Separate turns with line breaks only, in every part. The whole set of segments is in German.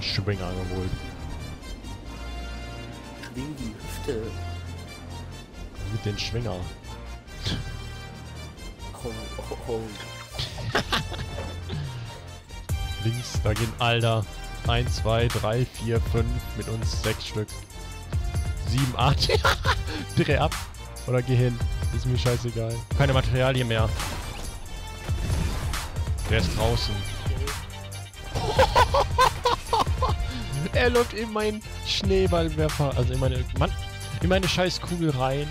Schwinger geholt.
Schwing die Hüfte.
Mit den Schwinger.
Oh, oh, oh.
Links, da gehen Alter. 1, 2, 3, 4, 5, mit uns 6 Stück. 7, 8. Dreh ab. Oder geh hin. Ist mir scheißegal. Keine Materialien mehr. Der ist draußen. er läuft in meinen Schneeballwerfer, also in meine, Mann, in meine scheiß Kugel rein.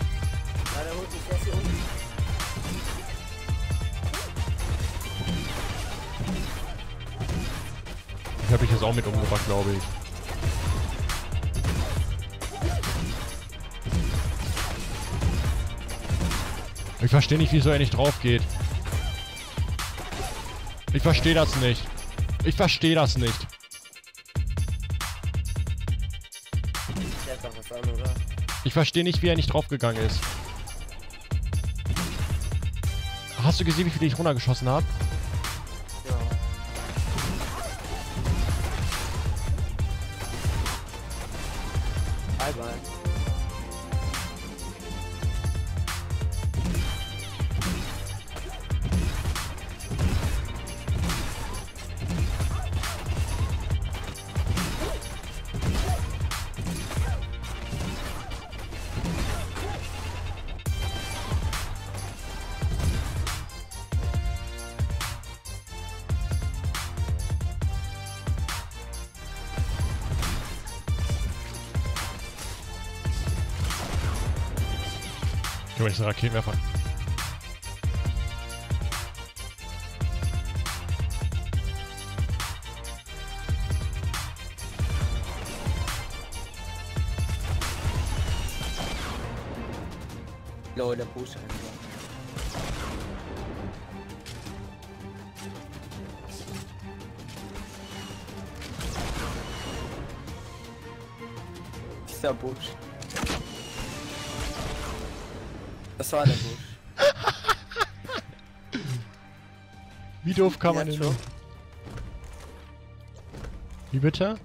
Ich hab ich jetzt auch mit umgebracht, glaube ich. Ich verstehe nicht, wieso er nicht drauf geht. Ich verstehe das nicht. Ich verstehe das nicht. Ich verstehe nicht, wie er nicht draufgegangen ist. Hast du gesehen, wie viele ich runtergeschossen habe?
Ja. Bye bye.
Ich kann jetzt einen Raketenwerfer.
Lol, der Busch einfach. Dieser Busch. Das war der Busch.
Wie doof kann man
schon.
Wie bitte?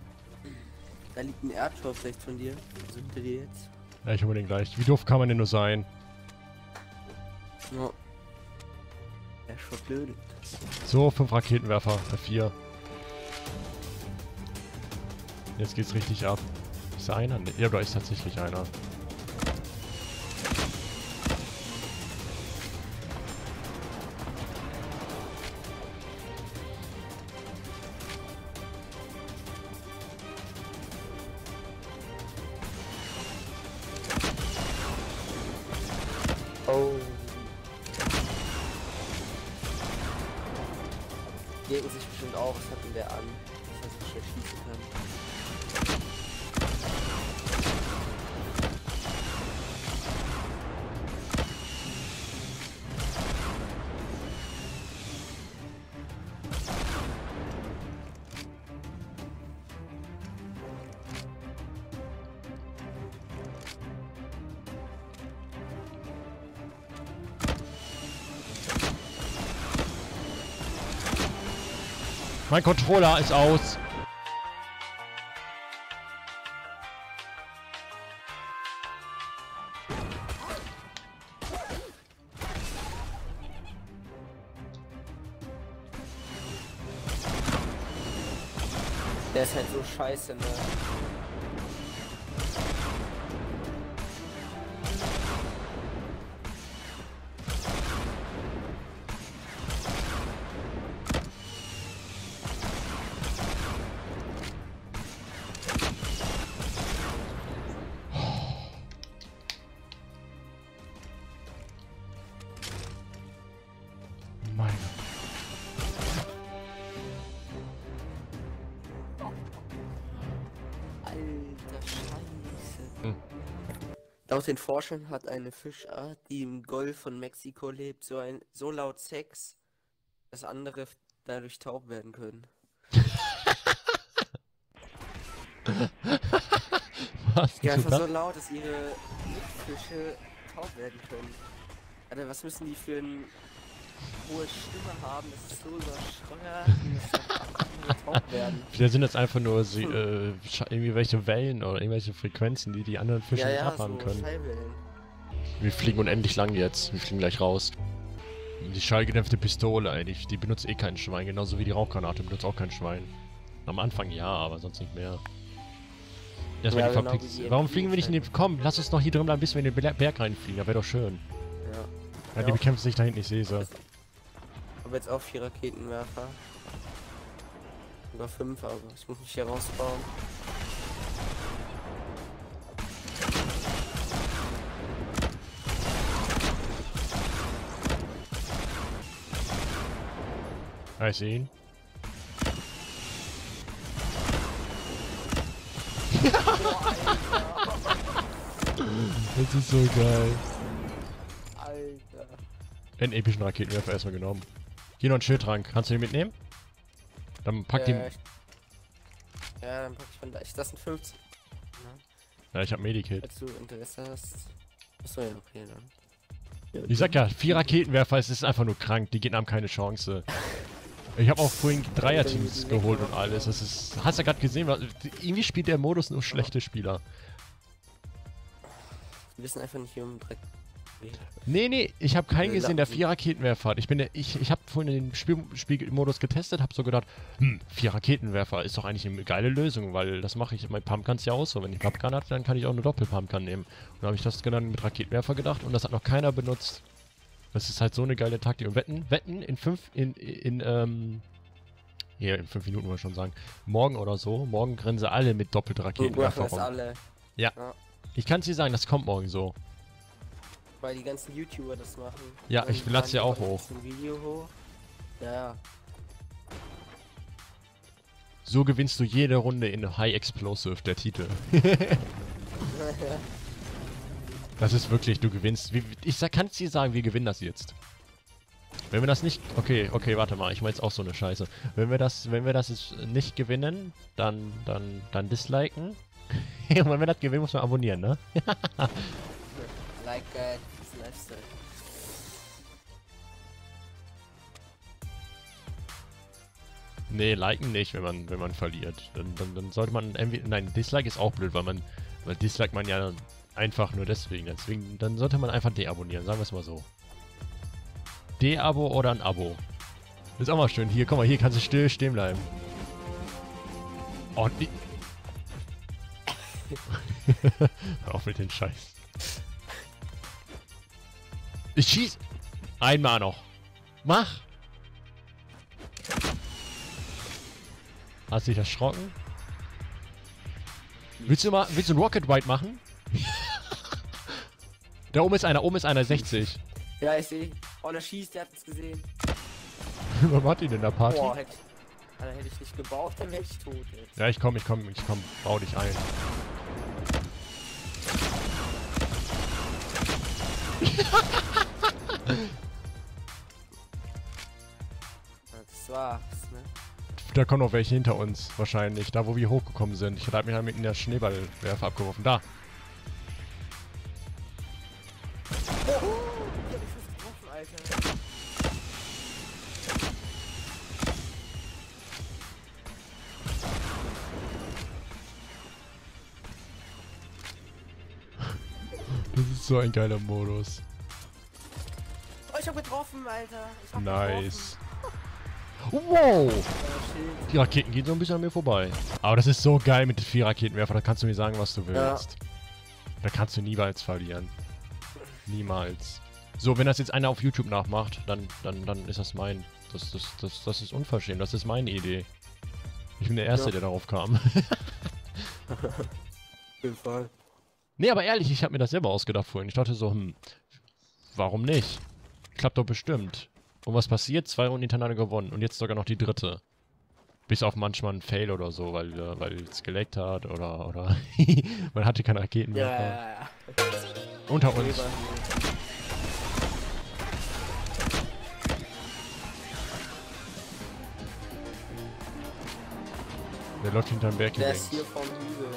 Da liegt ein Erdschorf rechts von dir. Sind wir die jetzt?
Ja, ich den gleich. Wie doof kann man denn nur sein?
Ja. Er ist verblödet.
So, fünf Raketenwerfer. Äh, vier. Jetzt geht's richtig ab. Ist da einer? Nee, ja, da ist tatsächlich einer.
Oh. Denken sich bestimmt auch,
Mein Controller ist aus.
Der ist halt so scheiße, ne? Laut den Forschern hat eine Fischart, die im Golf von Mexiko lebt, so ein so laut Sex, dass andere dadurch taub werden können.
Was?
Ja, einfach so laut, dass ihre Mitfische taub werden können. Alter, was müssen die für ein hohe Stimme haben, das ist so übersteuert das top werden.
Vielleicht sind das einfach nur sie, äh, scha- irgendwie welche Wellen oder irgendwelche Frequenzen, die die anderen Fische
ja,
nicht
ja,
abhaben
so
können.
Schallwellen.
Wir fliegen unendlich lang jetzt. Wir fliegen gleich raus. Die schallgedämpfte Pistole, ey, die, die benutzt eh kein Schwein. Genauso wie die Rauchgranate benutzt auch kein Schwein. Am Anfang ja, aber sonst nicht mehr. Erstmal
Ja,
die
genau die
Warum fliegen wir nicht in den... Komm, lass uns noch hier drin bleiben, bis wir in den Be- Berg reinfliegen. Da wäre doch schön.
Ja.
Ja,
Ja.
die bekämpfen sich da hinten, ich sehe sie.
Habe jetzt auch vier Raketenwerfer. Über fünf, aber ich muss mich hier rausbauen.
Ich sehe ihn. das ist so geil.
Alter.
Den epischen Raketenwerfer erstmal genommen. Hier noch ein Schildtrank. Kannst du den mitnehmen? Dann pack den...
Äh, ich- Ja, dann pack ich von da. Ich, das sind 15.
Ja, ich hab Medikit.
Falls du Interesse hast. Achso, ja, okay, dann.
Ich sag ja, vier Raketenwerfer, es ist einfach nur krank. Die Gegner haben keine Chance. Ich habe auch vorhin Dreierteams geholt und alles. Das ist... Hast du ja gerade gesehen? Irgendwie spielt der Modus nur schlechte Spieler.
Wir wissen einfach nicht, wie um Dreck.
Nee, nee, ich habe keinen
Äh,
gesehen, der vier Raketenwerfer hat. Ich bin der, ich, ich habe vorhin den Spiel, Spielmodus getestet, habe so gedacht, hm, vier Raketenwerfer ist doch eigentlich eine geile Lösung, weil das mache ich, mein Pumpguns ja auch so. Wenn ich Pumpgun hatte, dann kann ich auch eine Doppelpumpgun nehmen. Und dann habe ich das dann mit Raketenwerfer gedacht und das hat noch keiner benutzt. Das ist halt so eine geile Taktik. Und wetten, wetten, in fünf, in, in, ähm, hier, in fünf Minuten wollte ich schon sagen, morgen oder so, morgen sie alle mit doppelt Raketenwerfer
machen das
rum.
alle.
Ich kann es dir sagen, das kommt morgen so.
Weil die ganzen YouTuber das machen.
Ja, ich lad's ja auch hoch.
Ein Video hoch. Ja,
So gewinnst du jede Runde in High Explosive, der Titel. Das ist wirklich, du gewinnst. Ich sag, kann's dir sagen, wir gewinnen das jetzt. Wenn wir das nicht. Okay, okay, warte mal, ich meine jetzt auch so eine Scheiße. Wenn wir das, wenn wir das jetzt nicht gewinnen, dann, dann, dann disliken. Und wenn wir das gewinnen, muss man abonnieren, ne?
like äh, Lifestyle.
Nee, liken nicht, wenn man, wenn man verliert. Dann, dann, dann sollte man. Nein, Dislike ist auch blöd, weil man. Weil Dislike man ja einfach nur deswegen. Deswegen, dann sollte man einfach deabonnieren, sagen wir es mal so. De-Abo oder ein Abo. Ist auch mal schön. Hier, guck mal, hier kannst du still stehen bleiben. Oh, nee. Hör auf mit den Scheiß. Ich schieß. Einmal noch. Mach. Hast du dich erschrocken? Willst du mal, willst du ein Rocket Ride machen? da oben ist einer, oben ist einer, 60.
Ja, ich sehe. Oh, der schießt, der hat es gesehen.
Was macht die denn da Party?
Boah, hätte ich, Alter, hätte ich nicht gebaut, dann wäre ich tot jetzt.
Ja, ich komm, ich komm, ich komm, bau dich ein.
Das war's, ne?
Da kommen noch welche hinter uns, wahrscheinlich. Da, wo wir hochgekommen sind. Ich hab mich halt mit in der Schneeballwerfer abgeworfen. Da. Das ist so ein geiler Modus.
Ich hab getroffen, Alter. Ich hab
Nice. Wow!
Getroffen. Schild.
Die Raketen gehen so ein bisschen an mir vorbei. Aber das ist so geil mit den vier Raketenwerfer. Da kannst du mir sagen, was du willst. Da kannst du niemals verlieren. Niemals. So, wenn das jetzt einer auf YouTube nachmacht, dann, dann, dann ist das mein. Das, das, das, das ist unverschämt. Das ist meine Idee. Ich bin der Erste,
Ja.
der darauf kam.
Auf jeden Fall.
nee, aber ehrlich, ich habe mir das selber ausgedacht vorhin. Ich dachte so, hm, warum nicht? Klappt doch bestimmt. Und was passiert? Zwei Runden hintereinander gewonnen. Und jetzt sogar noch die dritte. Bis auf manchmal ein Fail oder so, weil, wir- weil es geleckt hat oder, oder man hatte keine
Ja,
Raketenwerfer.
ja, ja.
Unter uns. Der läuft hinterm Berg hier
Der ist hier vom Hügel.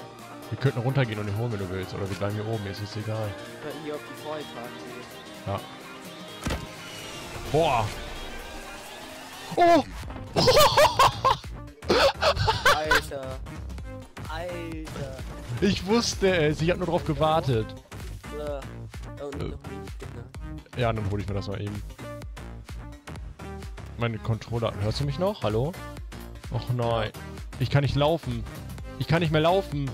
Wir könnten runtergehen und ihn holen, wenn du willst. Oder wir bleiben hier oben, mir ist es egal.
Wenn hier auf die Vorheitage geht.
Ja. Boah! Oh!
Alter. Alter.
Ich wusste es. Ich hab nur drauf gewartet.
Ja.
Ja, dann hole ich mir das mal eben. Meine Controller. Hörst du mich noch? Hallo? Och nein. Ich kann nicht laufen. Ich kann nicht mehr laufen.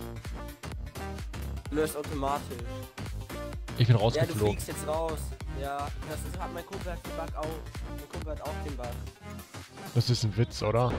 Löst automatisch.
Ich bin
Ja, du
rausgeflogen.
fliegst jetzt raus. Ja, das ist, hat mein Kumpel hat den Bug auch. Mein Kumpel hat auch den Bug.
das ist ein Witz, oder?